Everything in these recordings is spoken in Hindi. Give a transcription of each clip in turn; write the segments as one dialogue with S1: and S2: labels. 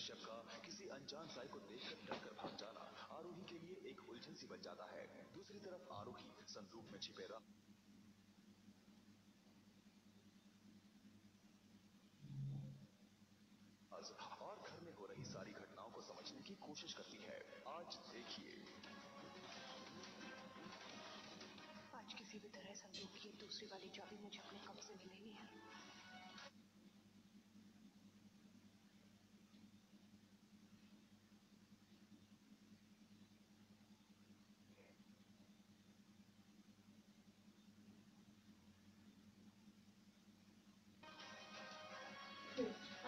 S1: कश्यप का किसी अनजान साई को देखकर डर कर भाग जाना आरोही के लिए एक उलझन सी बन जाता है। दूसरी तरफ़ आरोही संदूक में छिपे राम और घर में हो रही सारी घटनाओं को समझने की कोशिश करती है। आज देखिए।
S2: आज किसी भी तरह संदूक की दूसरी वाली चाबी मुझे अपने कब्जे में लेनी है।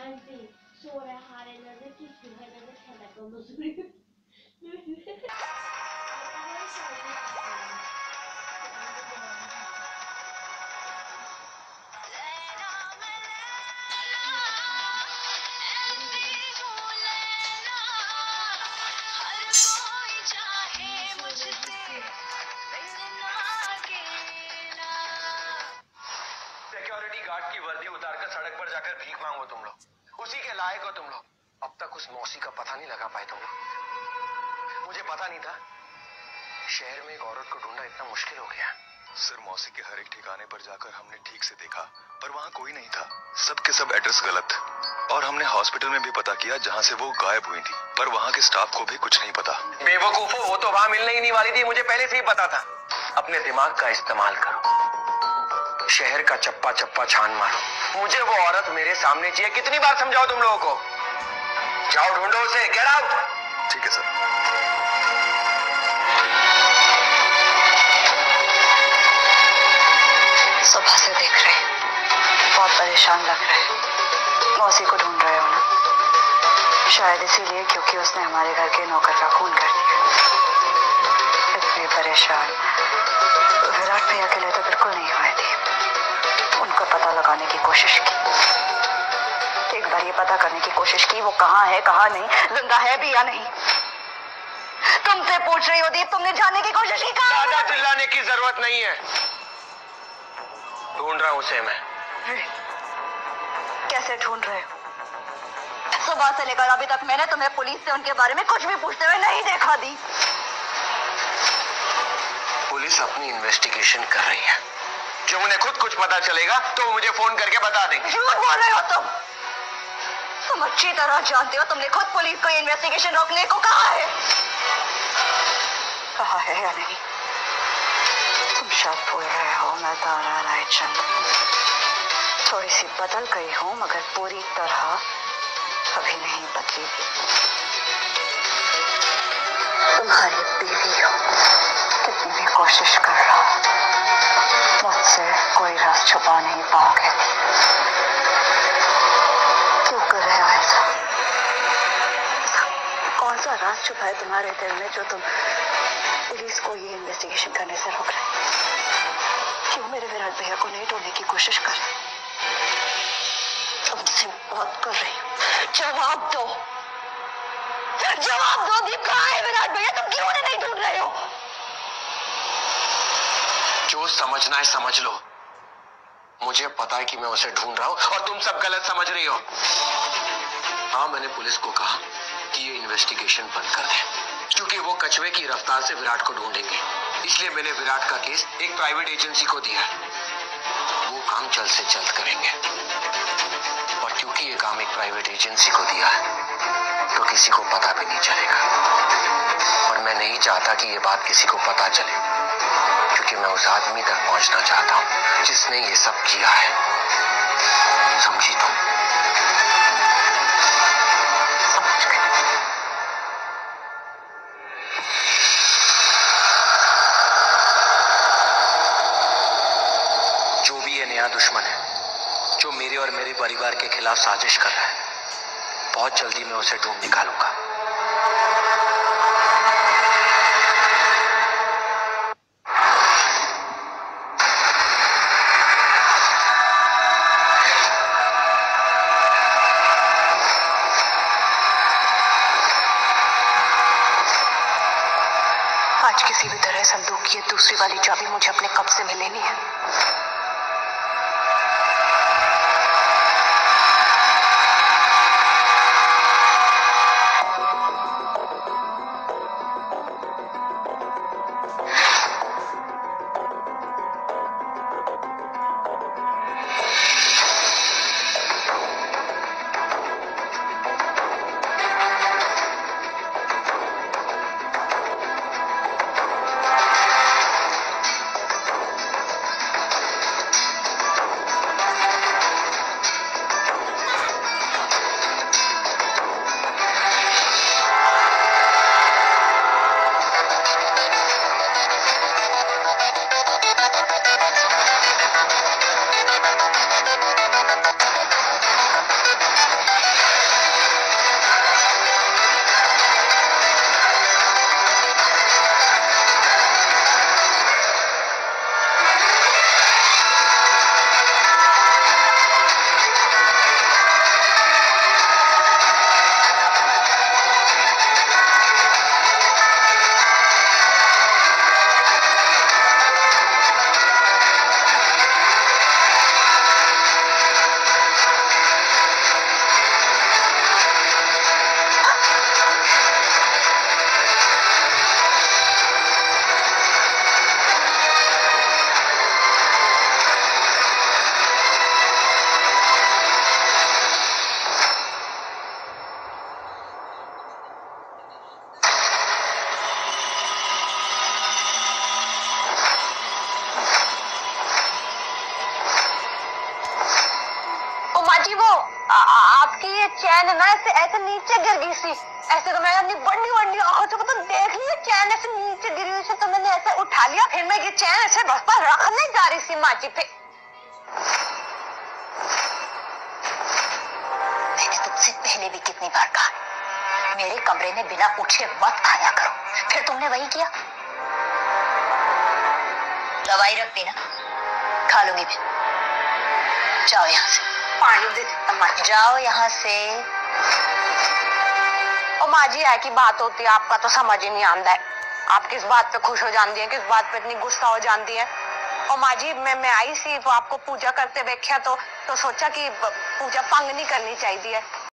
S3: Anzi, sonra harelerde kesin herhalde kadar olması
S4: की वर्दी उतारकर सड़क पर जाकर भीख मांगो तुम लोग। उसी के लायक हो तुम लोग। अब तक उस मौसी का पता नहीं लगा पाए तुम लोग। मुझे पता नहीं था। शहर में एक औरत को ढूंढना इतना मुश्किल हो गया।
S1: सर मौसी के हर एक ठिकाने पर जाकर हमने ठीक से देखा पर वहाँ कोई नहीं था। सबके सब एड्रेस गलत। और हमने हॉस्पिटल में भी पता किया जहाँ से वो गायब हुई थी पर वहाँ के स्टाफ को भी कुछ नहीं पता।
S4: बेवकूफो वो तो वहाँ मिलने ही नहीं वाली थी। मुझे पहले से ही पता था। अपने दिमाग का इस्तेमाल करो। शहर का चप्पा चप्पा छान मारो। मुझे वो औरत मेरे सामने चाहिए। कितनी बार समझाओ तुम लोगों को? जाओ ढूंढो उसे। गेट आउट
S1: ठीक है सर।
S2: सुबह से देख रहे हैं। बहुत परेशान लग रहे हैं। मौसी को ढूंढ रहे हो ना शायद इसीलिए क्योंकि उसने हमारे घर के नौकर का खून कर दिया इतनी परेशान। विराट भैया के लिए तो बिल्कुल नहीं हुए थी उनका पता लगाने की कोशिश की। एक बार ये पता करने की कोशिश की वो कहाँ है कहाँ नहीं ज़िंदा है भी या नहीं? तुमसे पूछ रही हो दीप तुमने जानने की कोशिश की
S4: ज़्यादा चिल्लाने की ज़रूरत नहीं है। ढूंढ रहा हूँ उसे मैं।
S2: कैसे ढूंढ रहे हो? सुबह से लेकर अभी तक मैंने तुम्हें पुलिस से उनके बारे में कुछ भी पूछते हुए नहीं देखा दी।
S4: पुलिस अपनी इन्वेस्टिगेशन कर रही है। जो उन्हें खुद कुछ पता चलेगा तो मुझे फ़ोन करके बता देंगे।
S2: झूठ बोल रहे हो तुम। तुम अच्छी तरह जानते हो, तुमने खुद पुलिस को इन्वेस्टिगेशन रोकने को कहा है। कहा है या नहीं? तुम शायद भूल रहे हो, मैं तारा रायचंद। थोड़ी सी बदल गई हूँ, मगर पूरी तरह कभी नहीं बदली तुम्हारी बीवी हो, कितनी भी कोशिश कर लो मुझसे कोई राज छुपा नहीं पाओगे। क्यों कर रहे हो ऐसा? कौन सा राज छुपा है तुम्हारे दिल में जो तुम पुलिस को ये इन्वेस्टिगेशन करने से रोक रहे क्यों मेरे विराट भैया को नहीं ढूँढने की कोशिश कर रहे तुमसे बात कर रही हूँ। जवाब दो। जवाब दो दीप कहाँ है विराट भैया, तुम क्यों नहीं ढूंढ रहे हो?
S4: जो समझना है समझ लो। मुझे पता है कि मैं उसे ढूंढ रहा हूँ और तुम सब गलत समझ रही हो। हाँ मैंने पुलिस को कहा कि ये इन्वेस्टिगेशन बंद कर दें, क्योंकि वो कछुए की रफ्तार से विराट को ढूंढेंगे। इसलिए मैंने विराट का केस एक प्राइवेट एजेंसी को दिया। वो काम जल्द से जल्द करेंगे। और क्योंकि ये काम एक प्राइवेट एजेंसी को दिया है तो किसी को पता भी नहीं चलेगा। और मैं नहीं चाहता कि ये बात किसी को पता चले। क्योंकि मैं उस आदमी तक पहुँचना चाहता हूँ, जिसने ये सब किया है। समझी तुम? नया दुश्मन है, जो मेरे और मेरे परिवार के खिलाफ साजिश कर रहा है, बहुत जल्दी मैं उसे ढूंढ निकालूँगा।
S2: किसी भी तरह संदूक की दूसरी वाली चाबी मुझे अपने कब्जे में लेनी है।
S5: चैन ना ऐसे ऐसे नीचे गिर गई सी। ऐसे तो मैंने अपनी बड़ी बड़ी आँखों से तो देख लिया, चैन ऐसे नीचे गिरी हुई थी तो मैंने ऐसे उठा लिया, फिर मैं ये चैन ऐसे बस पर रखने जा रही थी माँ जी पे। मैंने तुमसे पहले भी कितनी बार कहा मेरे कमरे में बिना पूछे मत आया करो। फिर तुमने वही किया? दवाई रख दी ना खा लूँगी मैं। जाओ यहाँ से। पानी दे अम्मा जाओ यहाँ से।
S6: और माँ जी है की बात होती है, आपका तो समझ ही नहीं आंदा है। आप किस बात पे खुश हो जाती है, किस बात पे इतनी गुस्सा हो जाती है? और माँ जी, मैं मैं आई सी वो आपको पूजा करते देखा तो तो सोचा कि पूजा भंग नहीं करनी चाहिए।